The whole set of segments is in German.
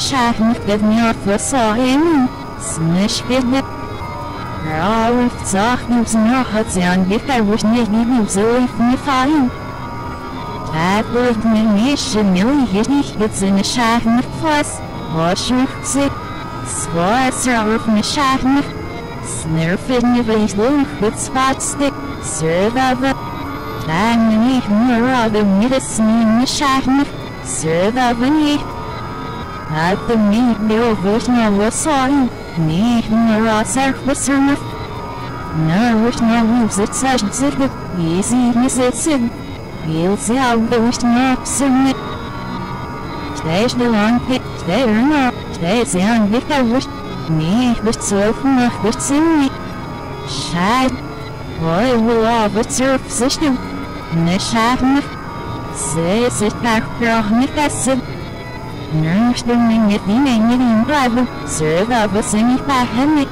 schachen mit mir für so hin. Smischbit. Rauf Sachen zum hat sie wo ich nicht lieben so ich mir fallen. Dadurch mir nicht mir richtig jetzt in schachen mit was. Was ruft sie? Swas auf mir schachen. Snurfing of a loaf with spot stick, serve of a Tangani more of the medicine machine, serve Sena vi. At the meet new vision of a song. Meet me a sack for some of. No wish no moves it such as it would. Easy miss it sin. We'll see how the wish no sin it. Stay the long pit. Stay or not. Stay the young wish I wish. Meet with self enough with sin me. Shad. Boy will all but serve system. Nish have enough. se estar fornicação. Não estou nem dinheiro limpado, se dava sem parrame.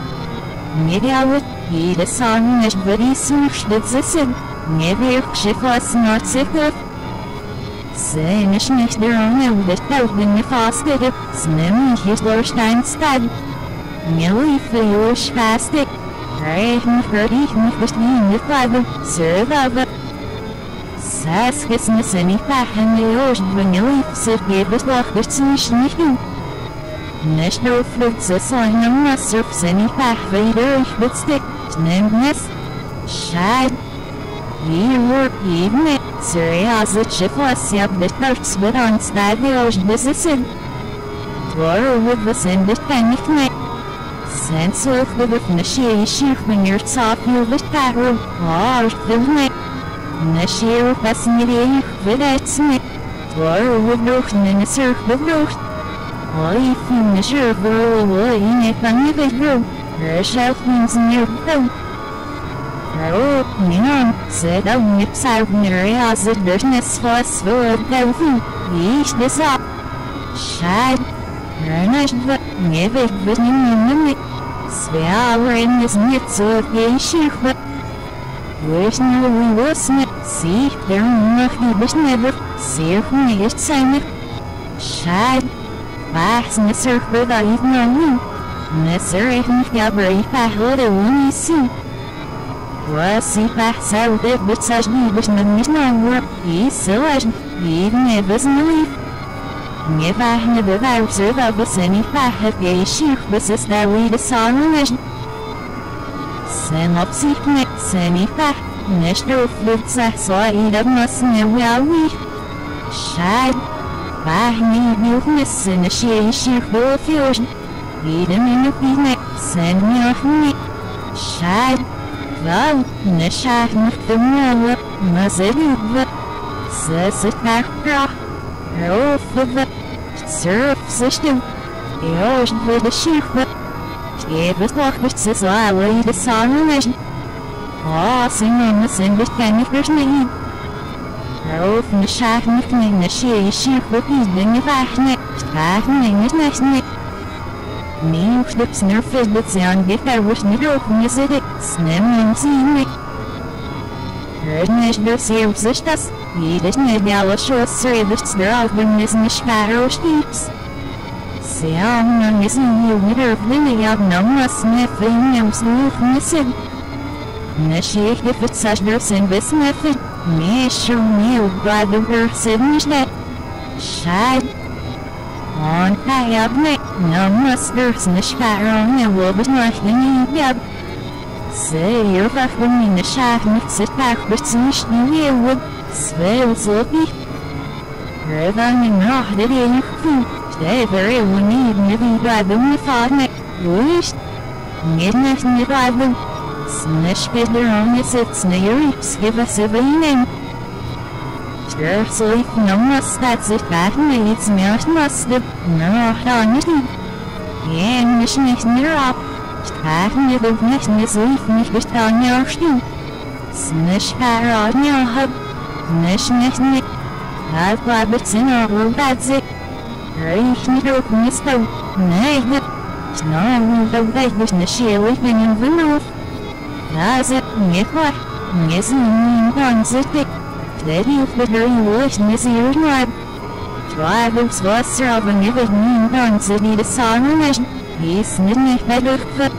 Medial, ira só minhas veríssimas de 16, medir que fosse norte Zeynep Necderon evde tevdini fastere, snem Hitlorstein stad. Melif Yosh faste. Rehn Ferihn Festini Fadu, Servava, Sass hesneseni pahane ojvanili v Сергей Безлахбецнишнихин. National Fruits Asylum Master of Seni Pahvader Ichbetstek, Nemnes, Shad, European, Seriaza Chiflasia Bitars with Onstadios Visisin, Toro with the Sendit Panikne, Sense of the Definition Shifmanir Sofu Vitaru, Art Vilne, or the night. Nashir fascinating with that smith. Or with Roch and a surf with Roch. Or if you measure for a way in a funny bedroom, her shelf means near them. Oh, Minon, said a whip side Mary as a business for a sword, the food. Each this up. Shad. Ernest, but never with him in the Свяурен из нецов ещих Вышнего вывосны, сих вернах и бешневых, сих не есть самих. Шад, вахс не Sichtbaren liebesnever, zeer Schad, wachts nisser verda ifnani, nur ifn gabri fahore unisi. Wasi fahsau de bitsaj liebesnen misnawur, isilaj, even evas nalif. Nevahne bewausir abasini fahat geishir basas dawi de sarunaj. Sen opsikne, i'ch fach Nešto força só irá nosso meu aui. Shad. Bahni bilhne sana şey şirbo fiyoş. Gidemin bilne sen mi ahni. Shad. Val ne şah muhtemel mazeliv. Sesat nakra. Rofuv. Sırf sıçtım. Yoş böyle şirbo. Evit vakbıçsız ağlayı da sanılır. Se só a lei de sonhos. Oh, senhor, mas ainda tem que ver Eu vou deixar que nem na cheia, cheia, porque nem vai, né? Está nem nas nas né? Meu flips nerfs mit sehr gefällt, was nicht auf mir sitzt. Snem sie nicht. Hörnisch du sehr sich das, jedes Nebel schuss drauf, wenn es nicht fahre stiebs. Sehr man ist nie wieder willig ab nochmals mehr Fliegen im Snoof missen. Nascido de Sasner sem Besmef, Mishra Mil Brother Sedmishnet, Shad, On Kayabne, Namasters Nishkaron, and Wobit Martin Yab. Say, if I come in the shaft, mix it back, but Snish New Wood, Swells Obi. Revan in Rock, the day of food, they very will need Nibby by the Mithonic, Wish, Midnight Nibby Spieler umgesetzten Erwerbsgeber-Serien. Störzeug Nummers hat sich Daten jetzt mehr als der Nachrichten. Gehen mich nicht mehr ab. Sprachen wir doch nicht mehr so nicht bestanden auf Stimmen. Snisch verraten ihr hab. Nicht nicht nicht. Halb war bezinnen und hat sich. Reich nicht auf Missbrauch. Nein, ich bin. Ich nahm mich auf, weil ich mich nicht schäle, ich bin im Wunderhof. Nase, Mittwoch, Nissen, Hornsitzig, Teddy Flitter, Wush, Nissier, Drive. Drive of Swaster of a Nivet, Horn City, the Sarnish, He's Nittich, Bedürfe.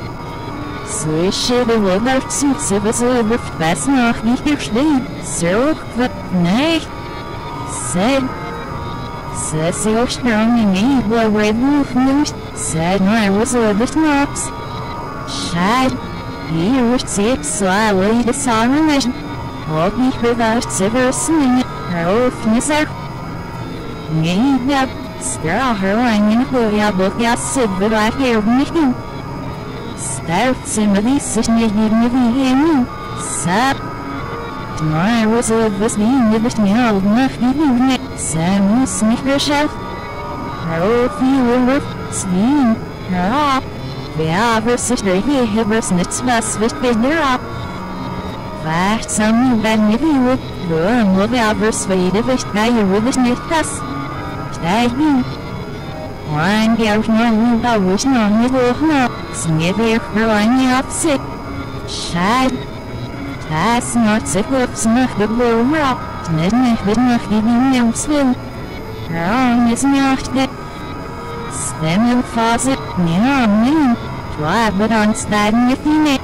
Swische, Bewundert, Sivise, Luft, was noch nicht geschrieben, so wird nicht. Said. Says you're strong and evil, red wolf, moose, said my wizard, the tops. Shad. used sieht slowly the summervision. Hold mich bewahrt sie wissen, auf Nisar. Nida, straher einen Hoja Bokia Sibra hier nicht hin. Старцем лисишь не гирневием, сап. Тной розы возвини вышнял на хвилине, саму смехрешав. Рофилов, свин, рап. The sitting in the evening. Sap. Tomorrow was a was being with me all enough evening. Sam sneaker shelf. Her feel with steam. Her up. The other sister he havers nits was with the near up. Vart some ben med you. Rör må vi översvida visst när jag vill snittas. Stägning. One girl no da wish no ni lo no. Sniver for one up sick. Shad. Lemon faucet, mirror moon, drive it on stagnet in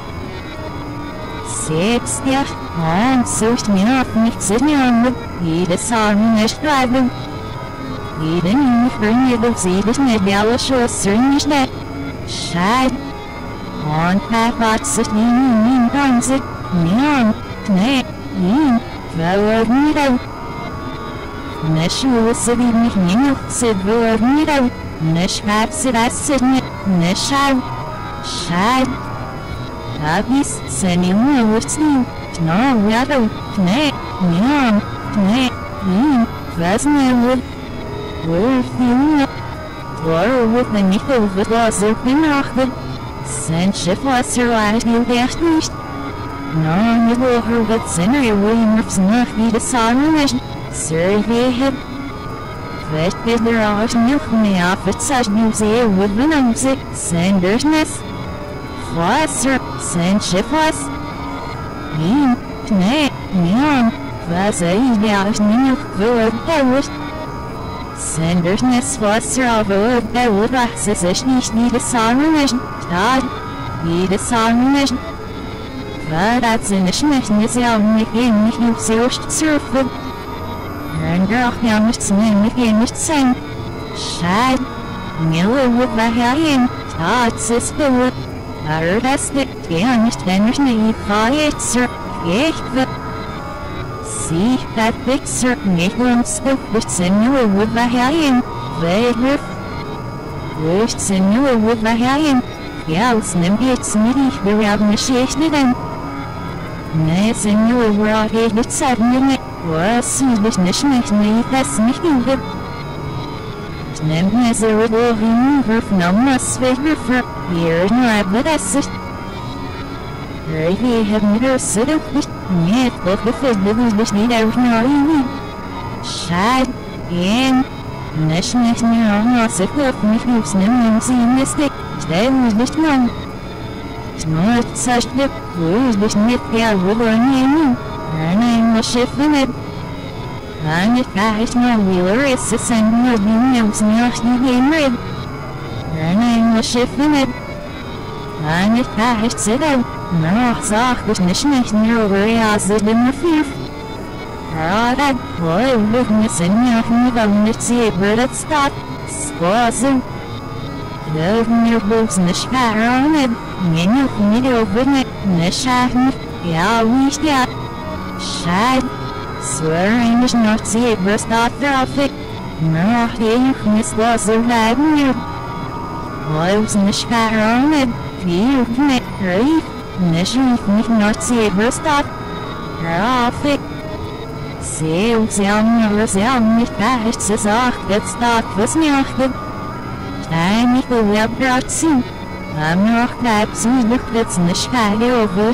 Selbst der Hahn sucht mir auf mich zu nehmen, jedes Arme schreiben. Jede Menge Freunde, doch sie dich nicht alle Schüsse nicht mehr. Scheid. Und verrat sich nie in den Tanzen, mir, Knie, ihn, verwirrt mir. Eine Schuhe, sie will mich nicht, sie verwirrt mir. نش برسید سر نشان شان تا بیست سیمی می‌رسیم نور واده نه نم نه نه بزنید. و ویشون رو روی وقت نیفروید بازی کن آخه سنش فراصور است و دختر نیست نور نیوهرد زنای وی می‌فرستم بی دسامن زیره nicht. Er nicht auf would benam sich. Senders nest. Wasser, sein Schiff was? Hm, nee, ja, was ich nicht der muss. Senders Nest Wasser aber der Urwachs ist es nicht jedes nicht, da, jedes nicht. Weil das in der Schmecken ist ja auch nicht gehen, nicht nur so surfen. Dann braucht ja nichts mehr, mit gehen nicht sein. Schade, mir wird nachher hin, das ist bewusst. Arrested nicht energy fire ich wird Sie that fixer nicht uns wird senor would the hain Weher Nicht senor would the hain Ja, aus nem geht's nicht, wir haben Geschichte denn Ne, senor, wir haben nicht Zeit nicht Was dich nicht nicht nicht, das nicht gibt Nimm mir so wohin, wirf nochmals weg, für Hier nur belastet. Really have never said it nicht mehr, doch gefunden mich nicht auf neue. Schad, gehen. Nicht nicht mehr noch so gut mich aufs Nehmen sie mistig. Stell mich nicht lang. Nur zerstört, wo ich nehmen. Nein, muss ich nicht. Lange Zeit noch wieder ist es ein nur die Jungs noch nie gehen. Nein, muss ich nicht. Lange Zeit zitternd, noch sagt ich nicht nicht nur sie bin mir viel. Gerade, wo ich mir sind ja nie beim nicht sie würde statt. Sposen. Löwen mir bloß nicht verrauen, mir noch nie über nicht schaffen, ja wie ich ja. Scheid. Swearing is not see it was not traffic. Noch ich muss was so bleiben mir. Wolfs nicht verrauen, viel mit Rief, nicht rief mich noch sie was dort. Traffic. Sie und sie haben mir sie haben nicht gleich gesagt, jetzt dort was mir auch gibt. Stein ich ja gerade ziehen. Am noch bleibt sie nicht jetzt nicht keine Obwohl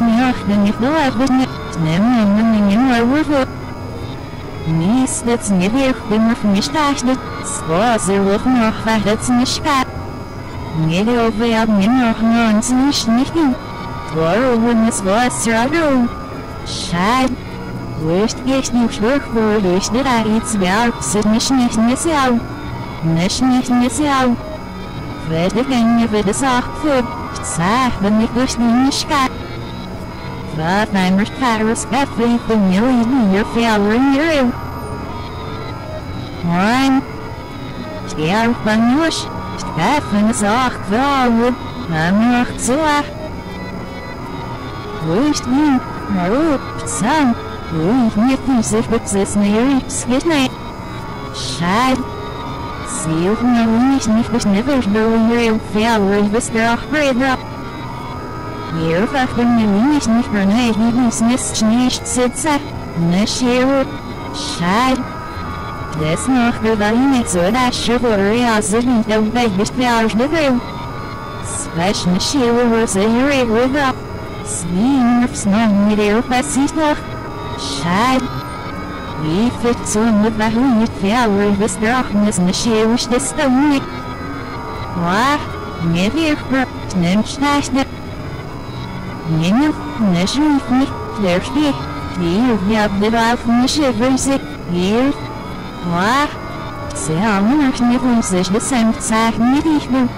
me off than if the life was not. Never remembering in my word. Mies, that's never when we're from your stash. Swaz er wolf noch verletzen nicht spät. Jede over ab mir noch neunz nicht nicht. Dwar when this was rather. Shad. Wist ich nicht ich so. So. Gänge wird es auch für. Ich durch geht. Wat mijn retirees everything you in your failure you. One. Stier van Josh. Steffen is auch geworden. Am noch zu. Wist nie. Maru. Sam. Wist nie wie sich besessen ihr Skit nicht. Schad. Sie auf mir nicht nicht mich nicht mehr nicht, nicht ins Mist nicht sitze. Nicht hier. Schad. Das noch ich vor ihr sind, dann bei nicht mehr aus der Film. Special nicht hier, wo sie hier rüber. Swing aufs Namen mit ihr passiert noch. Неэффективны вагны фиалой выстрахнес нашеуш дестауник. Вар, невефр, немчнашнер. Ненев, нэшүүфнер, лэрхи, Ив не обдирав ниже вэзи, Ив. Вар, Сеамнах не вэзэш десамцах не рихвен.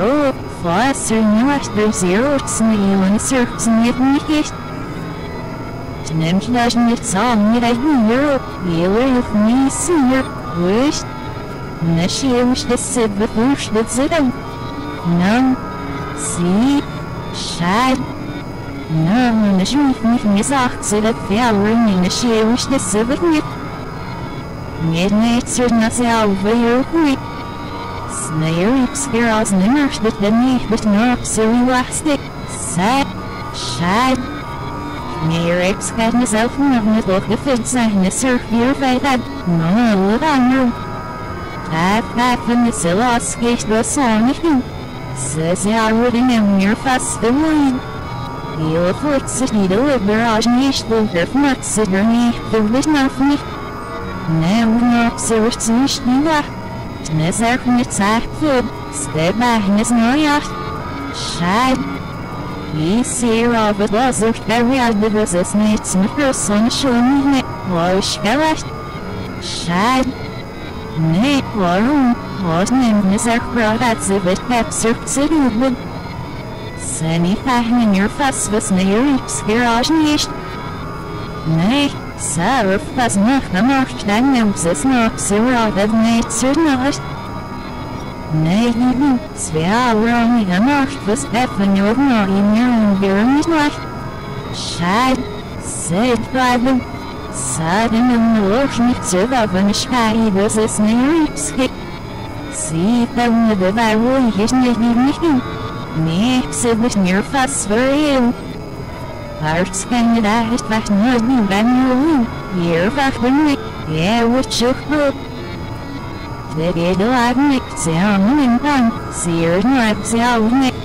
Ру, фасэр не ваш дозирурцны и лэнсэрцнет не хешть. Nemčnažnica Mirajn Europe, William Niesier, Wist, Nashiemšte se Bepušte Zidan, Nam, Si, Šar, Nam, Nashiemšte Mizah Zidat Fjallin, Nashiemšte se Bepušte Midnight Nationaal Veerhoek. Snail Xperos Nimmersch dat de niet met Norp Suri Wastik. Sad. Shad. Mir ekskat myself of my book if it's a nisser fear fight that no look on you. I've got the missile skate the song of you. Says they are within a mere fuss the wine. The old foot city deliver as me the if not sit or me the written of me. Now we not serve to wish me that. Tnes are its act food. Stay back in his no لیسی را به بازرگری از بزرس نیت میرسان شونه واش گوشت شد نه وارون هاز نمیزر خرادت زبت بپسر سرو بود سنی فهمین یر فس بس نیریپس گراش نیشت نه سر فس نخ نمارکتن نمزس نفسی را نیت سر doen. Seni fahmin your fuss was na your garage nicht. Nee, Sarah was nach na macht dann noch so auf nicht nicht. Nee, eben, es wäre wrong in der Nacht, was öffnen your noch in your own nicht macht. Schad, seht bleiben. Sagen im Loch nicht so, wenn ich kann, was es nicht. Sie, ist, was meer vast voor je. Hart kan je daar het wacht nooit về bia đỡ ác nghịch sẽ hỏng linh thần, xỉa ngoại sẽ hỏng.